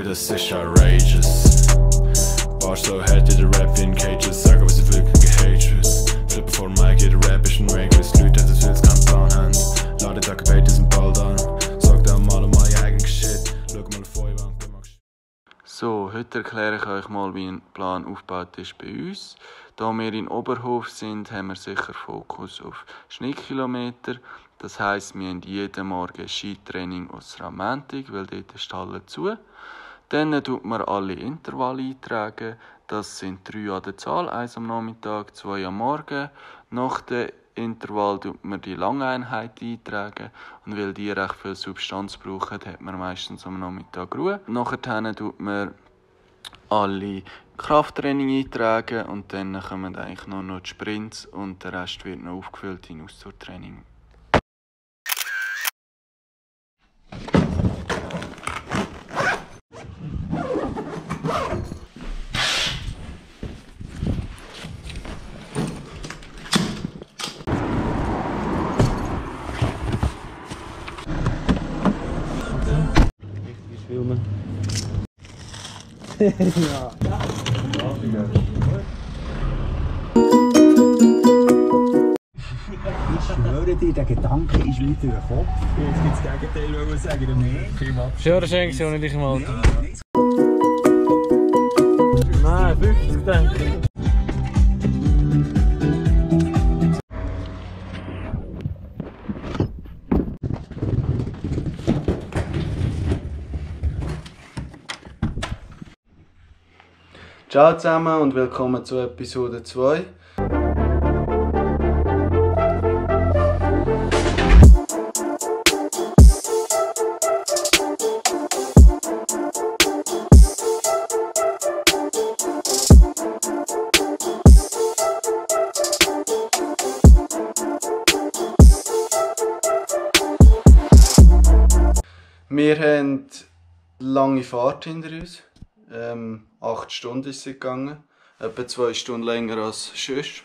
Boy, das ist outrageous. War so hart in der Rap in Cages, sagen, was ich wirklich gehatet. Flippen vor Mike, jeder Rap ist ein Rangless. Leute, das will keinen Plan haben. Ladet da Gebet sind bald an. Sag dann mal um mein eigenes Shit. Schau mal auf euch, wann du magst. So, heute erkläre ich euch mal, wie ein Plan aufgebaut ist bei uns. Da wir in Oberhof sind, haben wir sicher Fokus auf Schnittkilometer. Das heisst, wir haben jeden Morgen Skitraining aus Romantik, weil dort ist die Halle zu. Dann tut man alle Intervalle eintragen. Das sind drei an der Zahl, eins am Nachmittag, zwei am Morgen. Nach dem Intervall tut man die Langeinheit eintragen. Und weil die recht viel Substanz brauchen, hat man meistens am Nachmittag Ruhe. Nachher tut man alle Krafttraining eintragen und dann kommen eigentlich nur noch die Sprints und der Rest wird noch aufgefüllt in Ausdauertraining. Ich schwöre dir, der Gedanke ist mir durch den Kopf. Jetzt gibt es Gegenteil, wollen wir sagen. Nee. Schön, schön gesehen, nicht im Alter. Nein, 50 denke Ciao zusammen und willkommen zu Episode 2. Wir haben lange Fahrt hinter uns. Ähm, acht Stunden ist sie gegangen. Etwa zwei Stunden länger als sonst.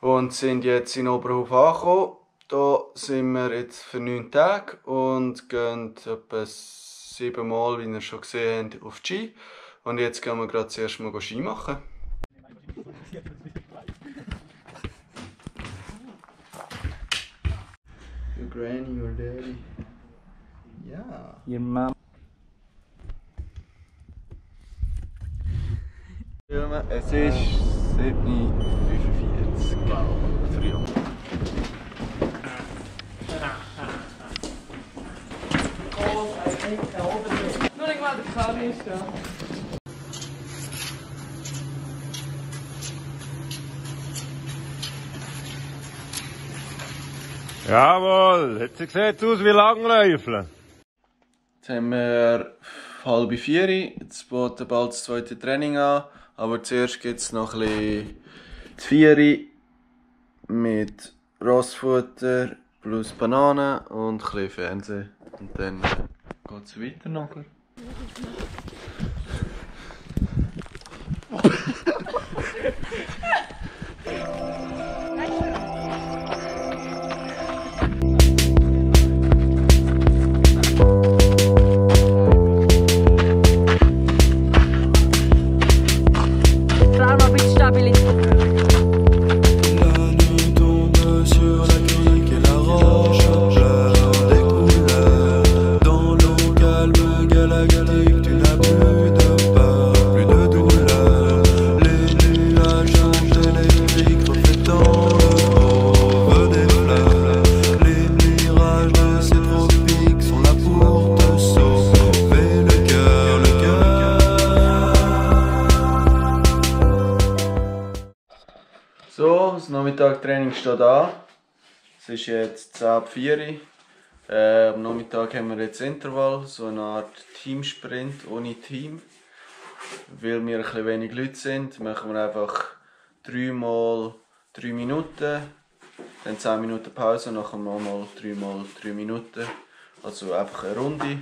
Und sind jetzt in Oberhof angekommen. Da sind wir jetzt für neun Tage und gehen etwa sieben Mal, wie ihr schon gesehen habt, auf die Ski. Und jetzt gehen wir gerade zuerst mal Ski machen. Your granny, your daddy. Ja. Your mom. Es ist 7.45 glaube ich. Früh. Nur nicht mal der Kali ist da. Jawohl, jetzt sieht aus wie Langläufeln. Jetzt haben wir halb vier, jetzt boten bald das zweite Training an, aber zuerst gibt es noch ein bisschen die vier mit Rossfutter plus Bananen und bisschen Fernsehen. Und dann geht es weiter nachher. Das Nachmittagtraining steht an. Es ist jetzt 10 ab 4 Uhr. Äh, am Nachmittag haben wir jetzt Intervall, so eine Art Teamsprint ohne Team. Weil wir ein bisschen wenig Leute sind, machen wir einfach 3 mal 3 Minuten, dann 10 Minuten Pause, nachher nochmal 3 mal 3 Minuten. Also einfach eine Runde.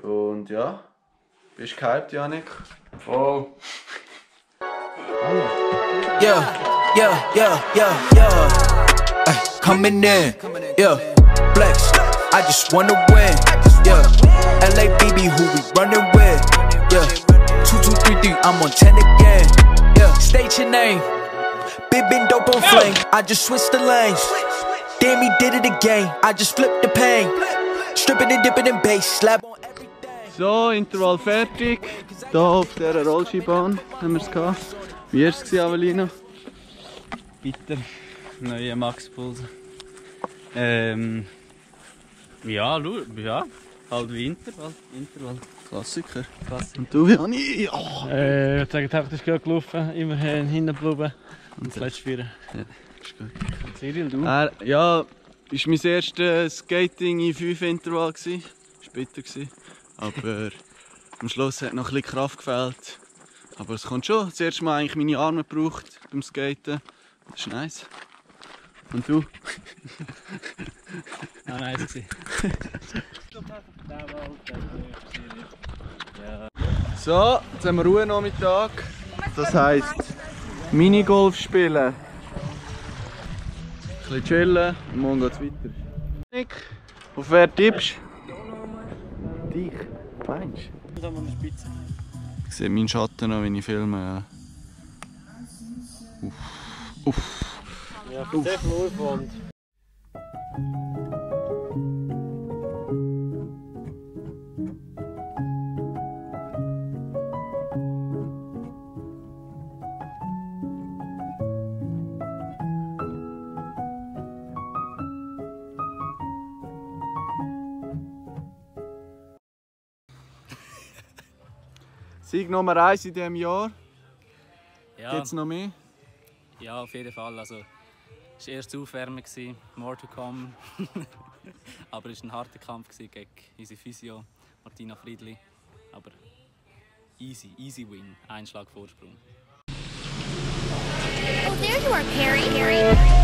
Und ja, bist du gehypt, Janik? Voll. Yeah, yeah, yeah, yeah, yeah. Ay, coming in, yeah. Flex, I just wanna win, yeah. LA BB, who we running with? yeah. Two, two, three, three, I'm on 10 again. Yeah, state your name. Big been dope on flame. I just switched the lanes. Damn, he did it again. I just flipped the pain. Stripping and dipping in bass. Slap on everything. So, Intervall fertig. Hier auf dieser Rollskibahn haben wir es gehabt. Wie war es, Avelino? Bitter. Neue Max Pulse. Ähm. Ja, schau, ja. Halt wie Intervall. Intervall. Klassiker. Klassiker. Und du, Jani? Oh. Äh, ich würde sagen, taktisch gut gelaufen. Immerhin hinten geblieben. Und das letzte Vier. Ja, ist gut. Cyril, du? Er, ja, war mein erstes Skating in 5 Intervall. gsi. Das war bitter. gsi. Aber am Schluss hat noch ein bisschen Kraft gefehlt. Aber es kommt schon. Das erste Mal eigentlich meine Arme gebraucht beim Skaten. Das ist nice. Und du? Ah, nice gewesen. So, jetzt haben wir Ruhenachmittag. Das heisst Minigolf spielen. Ein bisschen chillen und morgen geht's weiter. Nick, auf wer tippst Dich? Meinst Da haben wir eine Spitze. Ich sehe meinen Schatten noch, wenn ich filme. Ja. Uff. Uff. Ja, sehr viel Aufwand. Sieg Nummer 1 in diesem Jahr. Ja, Gibt es noch mehr? Ja, auf jeden Fall. Also, es war erst Aufwärmen, more to come. Aber es war ein harter Kampf gegen unsere Physio, Martina Friedli. Aber easy, easy win. Ein Schlag Vorsprung. Oh, there you are, Perry. Perry.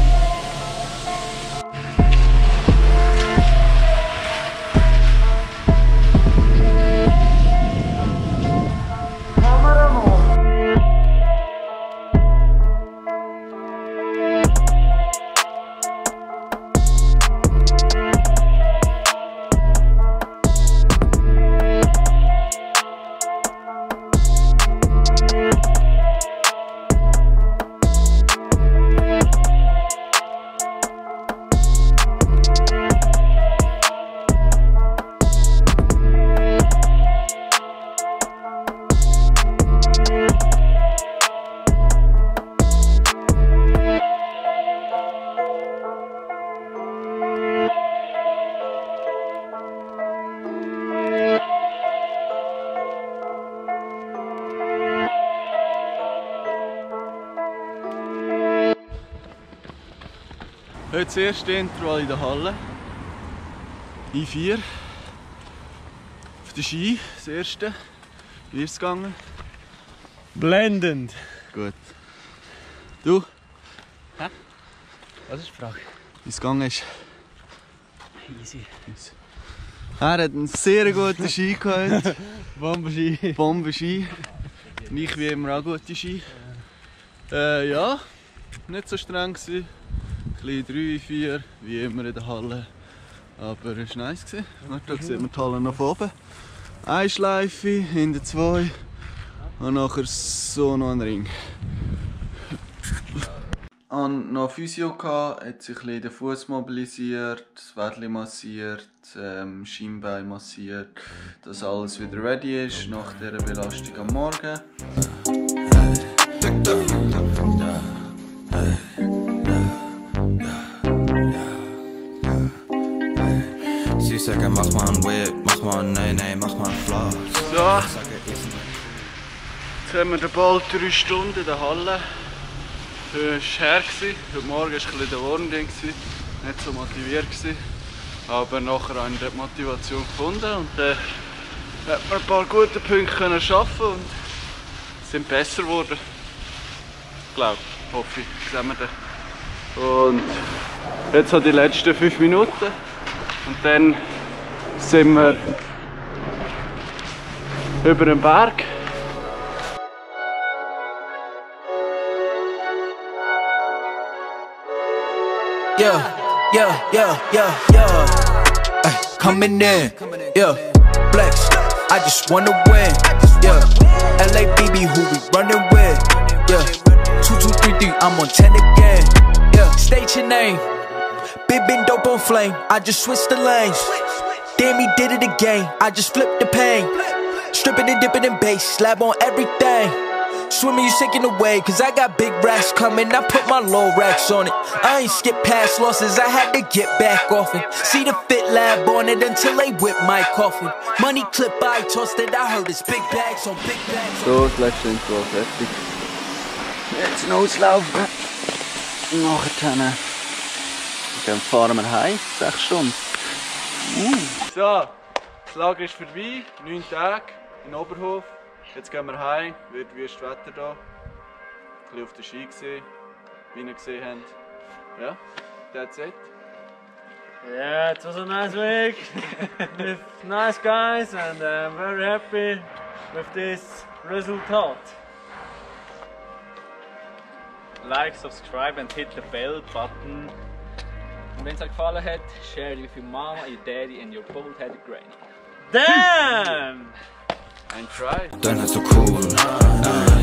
Heute das erste Intervall in der Halle. I4. Auf der Ski, das erste. Wie ist es gegangen? Blendend. Gut. Du, Was ist die Frage? wie es gegangen ist? Easy. Er hat einen sehr guten Ski gehabt. Bombenski. Bomben-Ski. Und ich wie immer auch gute Ski. Äh, ja, nicht so streng gewesen. Bisschen 3, 4, wie immer in der Halle. Aber es war nice. gewesen. Da sieht man die Halle noch von oben. Eine Schleife, hinten zwei. Und nachher so noch ein Ring. Und noch Physio gehabt, hat sich ein den Fuß mobilisiert, das Wädli massiert, ähm, Schienbein massiert, dass alles wieder ready ist nach dieser Belastung am Morgen. Sie sagen, mach mal ein Whip, mach mal ein Nein, nein, mach mal ein Flach. So, jetzt haben wir den bald drei Stunden in der Halle. Das war her. gewesen. Heute Morgen war ein bisschen der Warnding. Nicht so motiviert. Aber nachher habe ich die Motivation gefunden und äh, hat man ein paar gute Punkte können und sind besser geworden. Ich glaube, hoffe ich, sehen wir dann. Und jetzt so die letzten fünf Minuten und dann sind wir über den Berg. Yeah, yeah, yeah, yeah, yeah. Ay, coming in, yeah. Flex, I just wanna win. Yeah, LA BB, who we running with? Yeah, two two three three, I'm on ten again. Yeah, state your name. Big been dope on flame. I just switched the lanes. Damn, he did it again. I just flipped the pain. Stripping and dipping in bass, slab on everything. Swimming, you sinking away, cause I got big racks coming. I put my low racks on it. I ain't skip past losses, I had to get back off it. See the fit lab on it until they whip my coffin. Money clip, I tossed it, I heard it's big bags on big bags. So, das letzte Intro fertig. Jetzt noch auslaufen. Nachher dann fahren wir heim. Sechs Stunden. So, das Lager ist vorbei. Neun Tage in Oberhof. Jetzt gehen wir heim. Wird wüst Wetter da. Ein bisschen auf der Ski gesehen, wie ihr gesehen habt. Ja, that's it. Yeah, it was a nice week with nice guys, and I'm very happy with this result. Like, subscribe and hit the bell button. Und wenn es euch gefallen hat, share it with your mama, your daddy and your bald-headed granny. Damn! And try. Dann halt so cool.